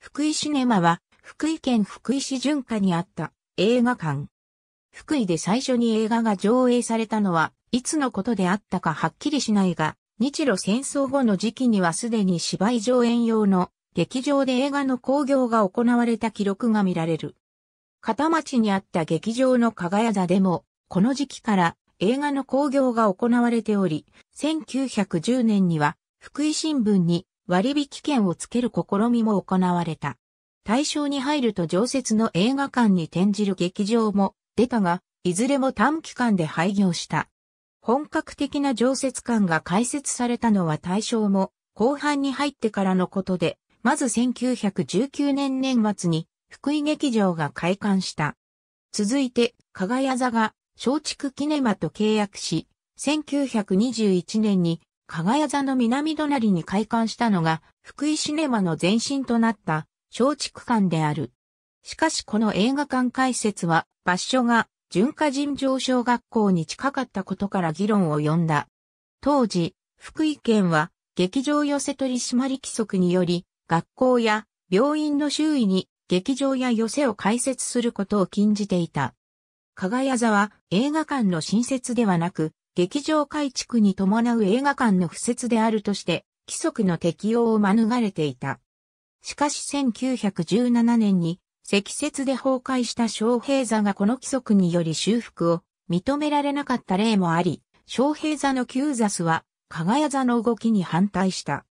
福井シネマは福井県福井市巡下にあった映画館。福井で最初に映画が上映されたのはいつのことであったかはっきりしないが、日露戦争後の時期にはすでに芝居上演用の劇場で映画の興行が行われた記録が見られる。片町にあった劇場の加賀屋座でも、この時期から映画の興行が行われており、1910年には福井新聞に割引券をつける試みも行われた。対象に入ると常設の映画館に転じる劇場も出たが、いずれも短期間で廃業した。本格的な常設館が開設されたのは大正も後半に入ってからのことで、まず1919年年末に福井劇場が開館した。続いて、加賀屋座が松竹キネマと契約し、1921年に加賀屋座の南隣に開館したのが福井シネマの前身となった松竹館である。しかしこの映画館開設は場所が純化尋常小学校に近かったことから議論を呼んだ。当時、福井県は劇場寄せ取り締まり規則により、学校や病院の周囲に劇場や寄せを開設することを禁じていた。加賀屋座は映画館の新設ではなく、劇場改築に伴う映画館の不設であるとして、規則の適用を免れていた。しかし1917年に積雪で崩壊した小平座がこの規則により修復を認められなかった例もあり、小平座の旧ザスは、加賀屋座の動きに反対した。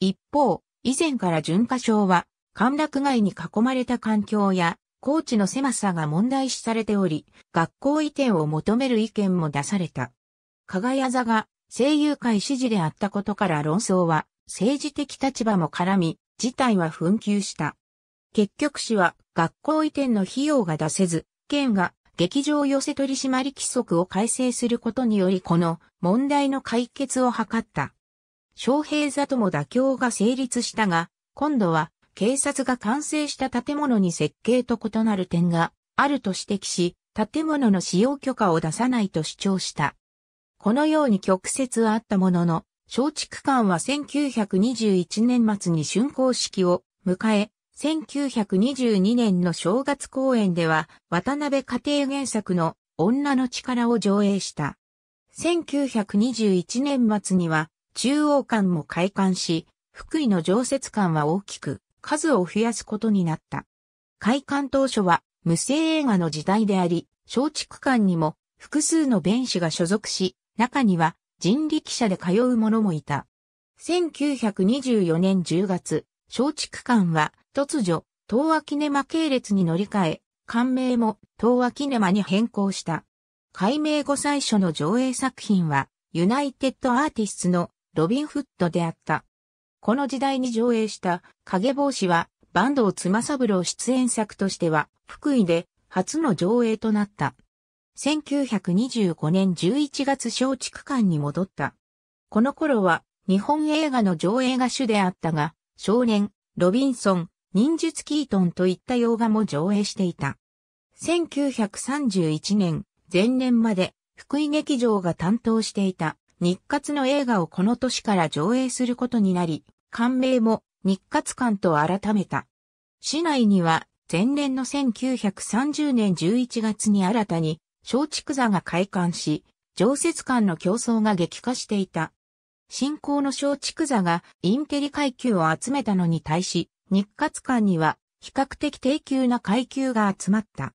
一方、以前から準化省は、陥落街に囲まれた環境や、高地の狭さが問題視されており、学校移転を求める意見も出された。加賀屋座が声優会支持であったことから論争は、政治的立場も絡み、事態は紛糾した。結局市は学校移転の費用が出せず、県が劇場寄せ取締規則を改正することによりこの問題の解決を図った。昌平座とも妥協が成立したが、今度は警察が完成した建物に設計と異なる点があると指摘し、建物の使用許可を出さないと主張した。このように曲折はあったものの、松竹館は1921年末に竣工式を迎え、1922年の正月公演では渡辺家庭原作の女の力を上映した。1921年末には中央館も開館し、福井の常設館は大きく数を増やすことになった。開館当初は無声映画の時代であり、松竹館にも複数の弁士が所属し、中には人力車で通う者もいた。1924年10月、松竹館は突如、東和キネマ系列に乗り換え、館名も東和キネマに変更した。改名後最初の上映作品は、ユナイテッドアーティストのロビンフッドであった。この時代に上映した影帽子は、バンド妻三郎出演作としては、福井で初の上映となった。1925年11月松竹館に戻った。この頃は日本映画の上映が主であったが、少年、ロビンソン、忍術キートンといった洋画も上映していた。1931年、前年まで福井劇場が担当していた日活の映画をこの年から上映することになり、館名も日活館と改めた。市内には前年の1930年11月に新たに松竹座が開館し、常設館の競争が激化していた。新興の松竹座がインテリ階級を集めたのに対し、日活館には比較的低級な階級が集まった。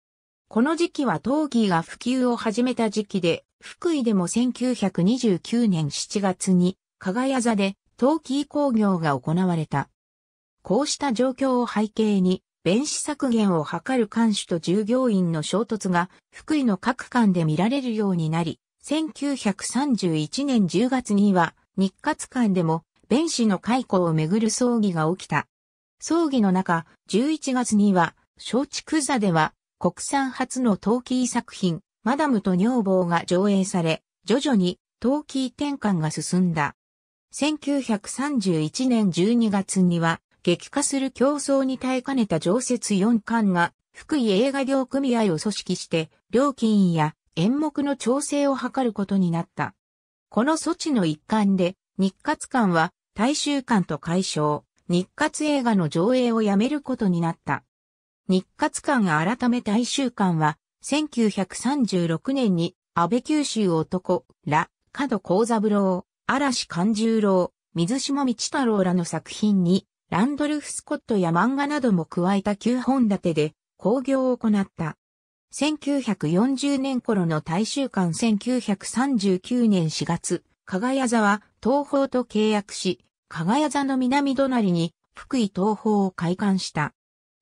この時期は闘技が普及を始めた時期で、福井でも1929年7月に、加賀屋座で陶器工業が行われた。こうした状況を背景に、弁士削減を図る館主と従業員の衝突が福井の各館で見られるようになり、1931年10月には日活館でも弁士の解雇をめぐる葬儀が起きた。葬儀の中、11月には、松竹座では、国産初の陶器作品、マダムと女房が上映され、徐々に陶器転換が進んだ。1931年12月には、激化する競争に耐えかねた常設4巻が、福井映画業組合を組織して、料金や演目の調整を図ることになった。この措置の一環で、日活館は大衆館と解消、日活映画の上映をやめることになった。日活館改め大衆館は、1936年に安倍九州男ら、角幸三郎、嵐勘十郎、水島道太郎らの作品に、ランドルフ・スコットや漫画なども加えた9本立てで興行を行った。1940年頃の大衆館1939年4月、加賀谷座は東宝と契約し、加賀谷座の南隣に福井東宝を開館した。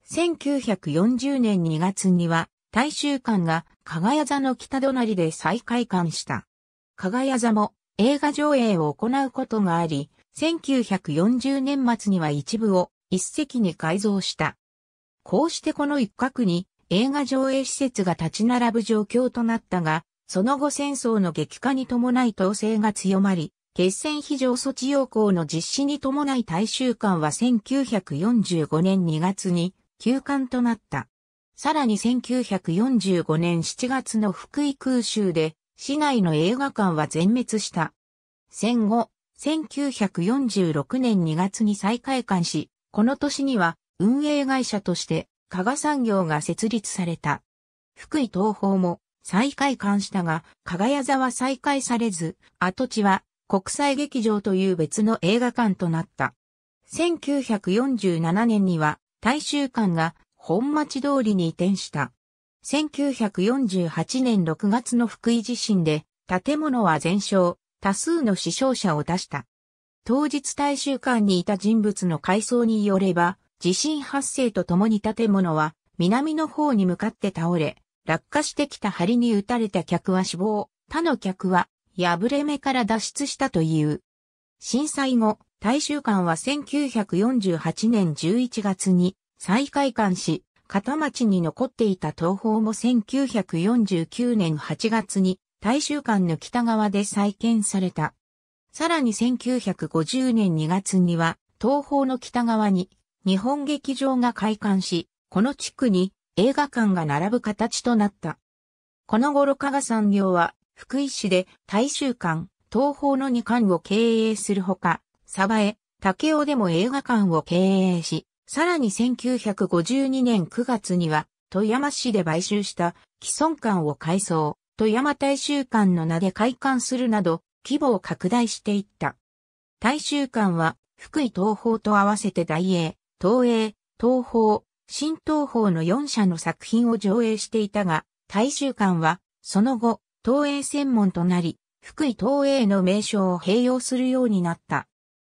1940年2月には大衆館が加賀谷座の北隣で再開館した。加賀谷座も映画上映を行うことがあり、1940年末には一部を一席に改造した。こうしてこの一角に映画上映施設が立ち並ぶ状況となったが、その後戦争の激化に伴い統制が強まり、決戦非常措置要項の実施に伴い大衆館は1945年2月に休館となった。さらに1945年7月の福井空襲で市内の映画館は全滅した。戦後、1946年2月に再開館し、この年には運営会社として加賀産業が設立された。福井東宝も再開館したが、加賀屋座は再開されず、跡地は国際劇場という別の映画館となった。1947年には大衆館が本町通りに移転した。1948年6月の福井地震で建物は全焼、多数の死傷者を出した。当日大衆館にいた人物の回想によれば、地震発生とともに建物は南の方に向かって倒れ、落下してきた梁に打たれた客は死亡、他の客は破れ目から脱出したという。震災後、大衆館は1948年11月に再開館し、片町に残っていた東宝も1949年8月に大衆館の北側で再建された。さらに1950年2月には東宝の北側に日本劇場が開館し、この地区に映画館が並ぶ形となった。この頃加賀産業は福井市で大衆館、東宝の2館を経営するほか、鯖江、竹雄でも映画館を経営し、さらに1952年9月には富山市で買収した既存館を改装、富山大衆館の名で開館するなど規模を拡大していった。大衆館は福井東宝と合わせて大英、東映、東宝、新東宝の4社の作品を上映していたが、大衆館は、その後、東映専門となり、福井東映の名称を併用するようになった。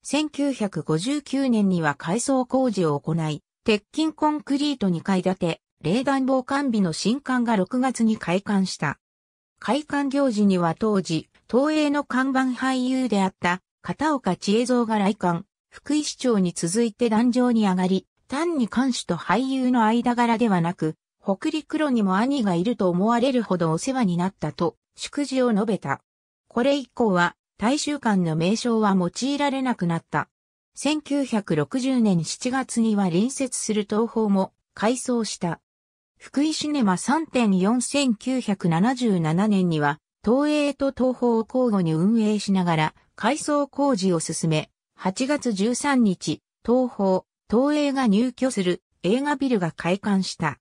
1959年には改装工事を行い、鉄筋コンクリート2階建て、冷暖房完備の新館が6月に開館した。開館行事には当時、東映の看板俳優であった片岡千恵蔵が来館、福井市長に続いて壇上に上がり、単に監守と俳優の間柄ではなく、北陸路にも兄がいると思われるほどお世話になったと、祝辞を述べた。これ以降は、大衆館の名称は用いられなくなった。1960年7月には隣接する東宝も改装した。福井シネマ3.41977年には、東映と東宝を交互に運営しながら改装工事を進め、8月13日、東方、東映が入居する映画ビルが開館した。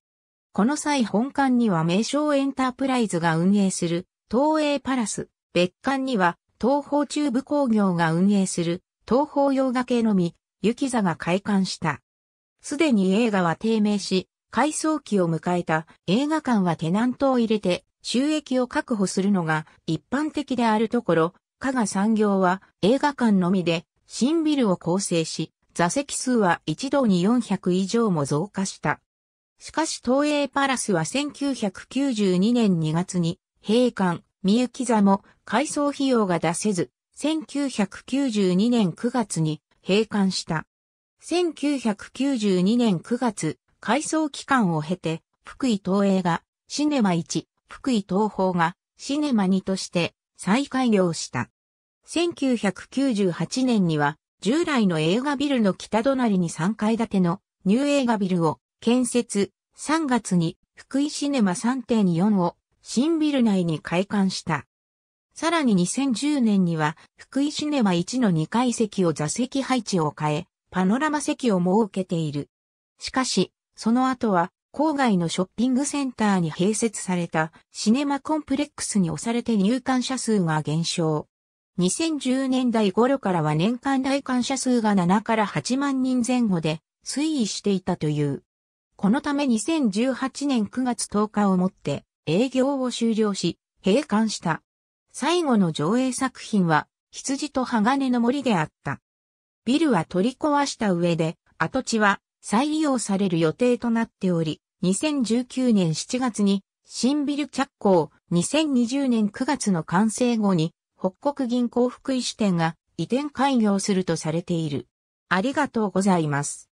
この際本館には名称エンタープライズが運営する東映パラス、別館には東方中部工業が運営する東方洋画系のみ、雪座が開館した。すでに映画は低迷し、改装期を迎えた映画館はテナントを入れて収益を確保するのが一般的であるところ、加賀産業は映画館のみで新ビルを構成し、座席数は一度に400以上も増加した。しかし東映パラスは1992年2月に閉館、みゆき座も改装費用が出せず、1992年9月に閉館した。1992年9月、改装期間を経て、福井東映がシネマ1、福井東宝がシネマ2として再開業した。1998年には従来の映画ビルの北隣に3階建てのニュー映画ビルを建設、3月に福井シネマ3.4を新ビル内に開館した。さらに2010年には福井シネマ1の2階席を座席配置を変え、パノラマ席を設けている。しかし、その後は郊外のショッピングセンターに併設されたシネマコンプレックスに押されて入館者数が減少。2010年代頃からは年間来館者数が7から8万人前後で推移していたという。このため2018年9月10日をもって営業を終了し閉館した。最後の上映作品は羊と鋼の森であった。ビルは取り壊した上で跡地は再利用される予定となっており、2019年7月に新ビル着工、2020年9月の完成後に北国銀行福井支店が移転開業するとされている。ありがとうございます。